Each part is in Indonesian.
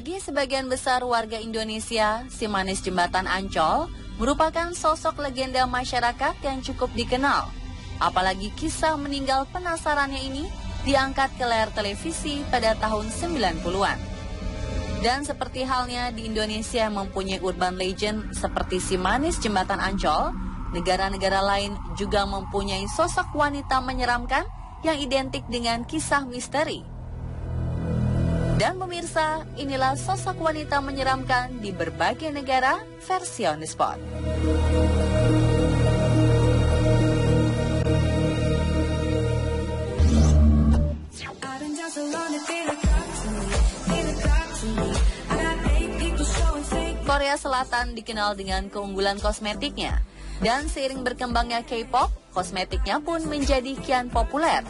Bagi sebagian besar warga Indonesia, si manis jembatan Ancol merupakan sosok legenda masyarakat yang cukup dikenal. Apalagi kisah meninggal penasarannya ini diangkat ke layar televisi pada tahun 90-an. Dan seperti halnya di Indonesia mempunyai urban legend seperti si manis jembatan Ancol, negara-negara lain juga mempunyai sosok wanita menyeramkan yang identik dengan kisah misteri. Dan pemirsa, inilah sosok wanita menyeramkan di berbagai negara versi on the spot. Korea Selatan dikenal dengan keunggulan kosmetiknya. Dan seiring berkembangnya K-pop, kosmetiknya pun menjadi kian populer.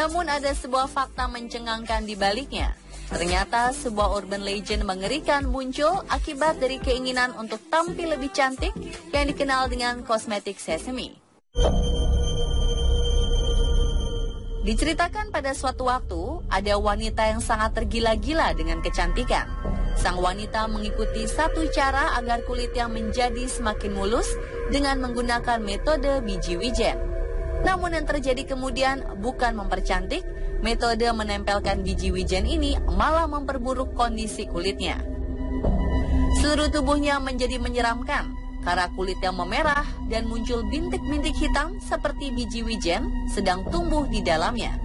Namun ada sebuah fakta mencengangkan di baliknya. Ternyata sebuah urban legend mengerikan muncul akibat dari keinginan untuk tampil lebih cantik yang dikenal dengan kosmetik sesame. Diceritakan pada suatu waktu, ada wanita yang sangat tergila-gila dengan kecantikan. Sang wanita mengikuti satu cara agar kulitnya menjadi semakin mulus dengan menggunakan metode biji wijen. Namun yang terjadi kemudian bukan mempercantik, metode menempelkan biji wijen ini malah memperburuk kondisi kulitnya. Seluruh tubuhnya menjadi menyeramkan, karena kulit yang memerah dan muncul bintik-bintik hitam seperti biji wijen sedang tumbuh di dalamnya.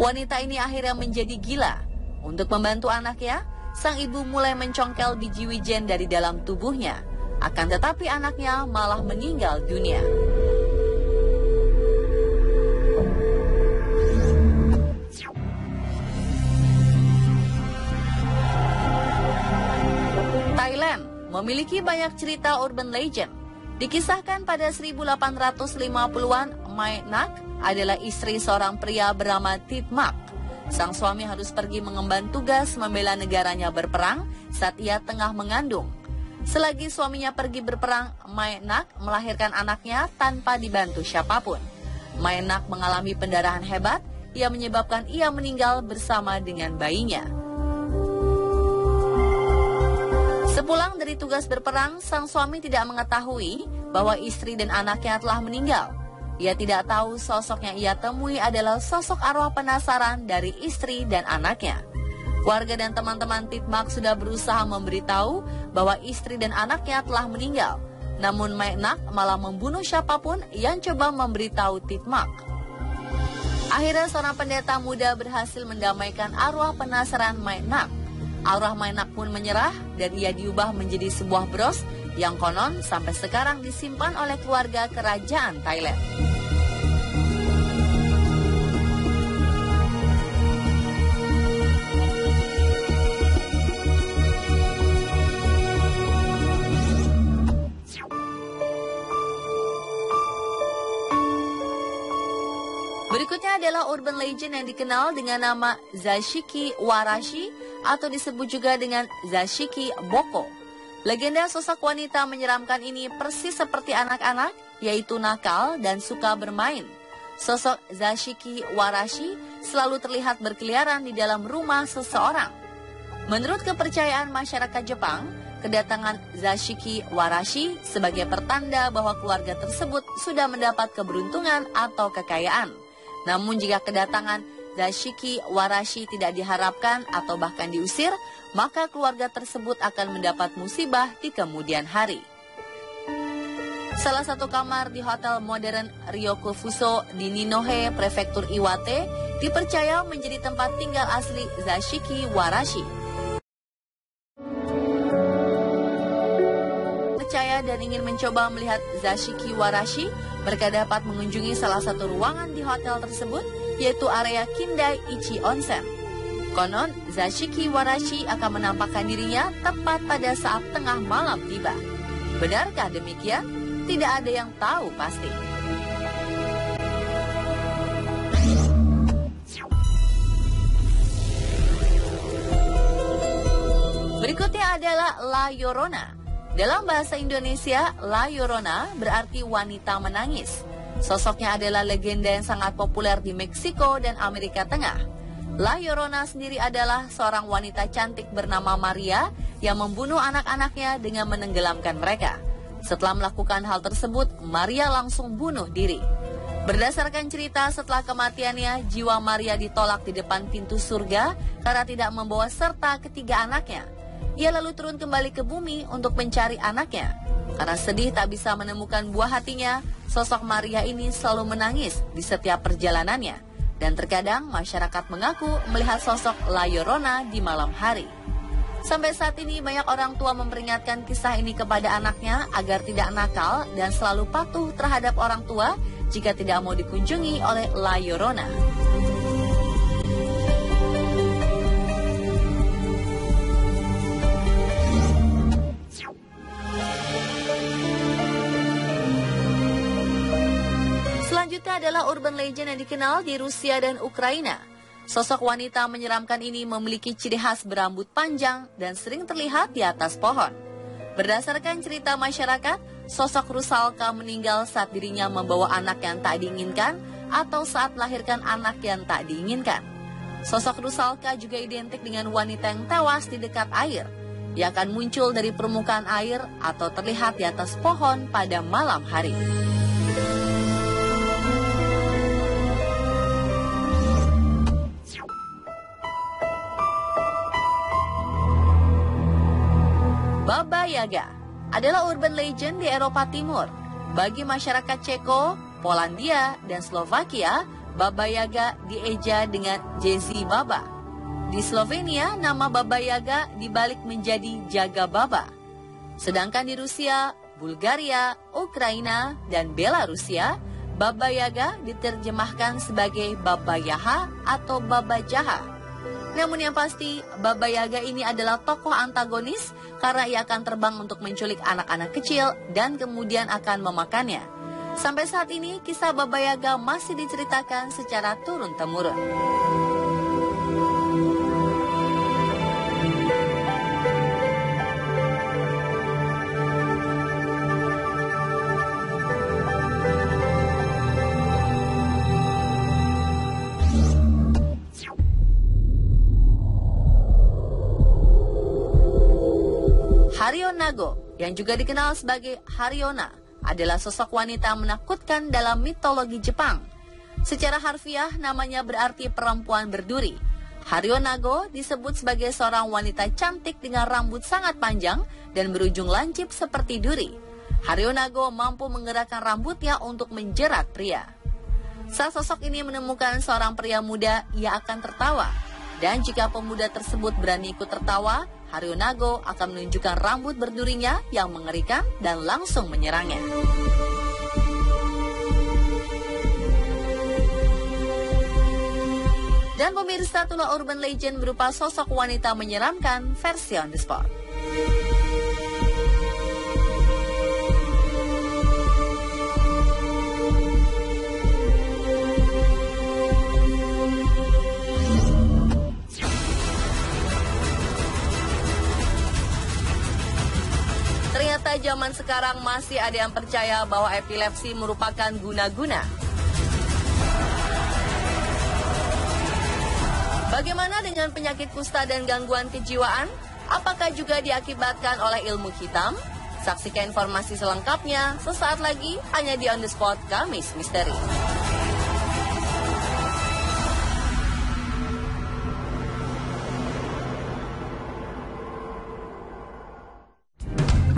Wanita ini akhirnya menjadi gila. Untuk membantu anaknya, sang ibu mulai mencongkel biji wijen dari dalam tubuhnya. Akan tetapi anaknya malah meninggal dunia. Memiliki banyak cerita urban legend. Dikisahkan pada 1850-an, Mai Nak adalah istri seorang pria bernama Tit Mak. Sang suami harus pergi mengemban tugas membela negaranya berperang saat ia tengah mengandung. Selagi suaminya pergi berperang, Mai Nak melahirkan anaknya tanpa dibantu siapa pun. Mai Nak mengalami pendarahan hebat yang menyebabkan ia meninggal bersama dengan bayinya. Sepulang dari tugas berperang, sang suami tidak mengetahui bahwa istri dan anaknya telah meninggal. Ia tidak tahu sosok yang ia temui adalah sosok arwah penasaran dari istri dan anaknya. Warga dan teman-teman Titmak sudah berusaha memberitahu bahwa istri dan anaknya telah meninggal. Namun Mainak malah membunuh siapa pun yang coba memberitahu Titmak. Akhirnya seorang pendeta muda berhasil mendamaikan arwah penasaran Mainak. Arwah Mainak pun menyerah dan ia diubah menjadi sebuah bros yang konon sampai sekarang disimpan oleh keluarga kerajaan Thailand. Berikutnya adalah urban legend yang dikenal dengan nama Zashiki Warashi atau disebut juga dengan Zashiki Boko. Legenda sosok wanita menyeramkan ini persis seperti anak-anak, yaitu nakal dan suka bermain. Sosok Zashiki Warashi selalu terlihat berkeliaran di dalam rumah seseorang. Menurut kepercayaan masyarakat Jepang, kedatangan Zashiki Warashi sebagai pertanda bahwa keluarga tersebut sudah mendapat keberuntungan atau kekayaan. Namun jika kedatangan Zashiki Warashi tidak diharapkan atau bahkan diusir, maka keluarga tersebut akan mendapat musibah di kemudian hari. Salah satu kamar di hotel modern Ryokufuso di Ninohe, prefektur Iwate, dipercaya menjadi tempat tinggal asli Zashiki Warashi. Percaya dan ingin mencoba melihat Zashiki Warashi, mereka dapat mengunjungi salah satu ruangan di hotel tersebut, yaitu area Kindai Ichi Onsen. Konon, Zashiki Warashi akan menampakkan dirinya tepat pada saat tengah malam tiba. Benarkah demikian? Tidak ada yang tahu pasti. Berikutnya adalah La Llorona. Dalam bahasa Indonesia, La Llorona berarti wanita menangis. Sosoknya adalah legenda yang sangat populer di Meksiko dan Amerika Tengah. La Llorona sendiri adalah seorang wanita cantik bernama Maria yang membunuh anak-anaknya dengan menenggelamkan mereka. Setelah melakukan hal tersebut, Maria langsung bunuh diri. Berdasarkan cerita setelah kematiannya, jiwa Maria ditolak di depan pintu surga karena tidak membawa serta ketiga anaknya. Ia lalu turun kembali ke bumi untuk mencari anaknya. Karena sedih tak bisa menemukan buah hatinya, sosok Maria ini selalu menangis di setiap perjalanannya. Dan terkadang masyarakat mengaku melihat sosok La Llorona di malam hari. Sampai saat ini banyak orang tua memperingatkan kisah ini kepada anaknya agar tidak nakal dan selalu patuh terhadap orang tua jika tidak mau dikunjungi oleh La Llorona. Adalah urban legend yang dikenal di Rusia dan Ukraina. Sosok wanita menyeramkan ini memiliki ciri khas berambut panjang dan sering terlihat di atas pohon. Berdasarkan cerita masyarakat, sosok Rusalka meninggal saat dirinya membawa anak yang tak diinginkan atau saat melahirkan anak yang tak diinginkan. Sosok Rusalka juga identik dengan wanita yang tewas di dekat air. Ia akan muncul dari permukaan air atau terlihat di atas pohon pada malam hari. Baba Yaga adalah urban legend di Eropa Timur. Bagi masyarakat Ceko, Polandia, dan Slovakia, Baba Yaga dieja dengan Jezi Baba. Di Slovenia, nama Baba Yaga dibalik menjadi Jaga Baba. Sedangkan di Rusia, Bulgaria, Ukraina, dan Belarusia, Baba Yaga diterjemahkan sebagai Baba Yaha atau Baba Jaha. Namun yang pasti, Baba Yaga ini adalah tokoh antagonis karena ia akan terbang untuk menculik anak-anak kecil dan kemudian akan memakannya. Sampai saat ini, kisah Baba Yaga masih diceritakan secara turun-temurun. Nago, yang juga dikenal sebagai Haryona, adalah sosok wanita menakutkan dalam mitologi Jepang. Secara harfiah, namanya berarti perempuan berduri. Haryonago disebut sebagai seorang wanita cantik dengan rambut sangat panjang dan berujung lancip seperti duri. Haryonago mampu menggerakkan rambutnya untuk menjerat pria. Saat sosok ini menemukan seorang pria muda, ia akan tertawa. Dan jika pemuda tersebut berani ikut tertawa, Haryonago akan menunjukkan rambut berdurinya yang mengerikan dan langsung menyerangnya. Dan pemirsa Tula Urban Legend berupa sosok wanita menyeramkan versi on the spot. Zaman sekarang masih ada yang percaya bahwa epilepsi merupakan guna-guna. Bagaimana dengan penyakit kusta dan gangguan kejiwaan? Apakah juga diakibatkan oleh ilmu hitam? Saksikan informasi selengkapnya sesaat lagi hanya di On The Spot Kamis Misteri.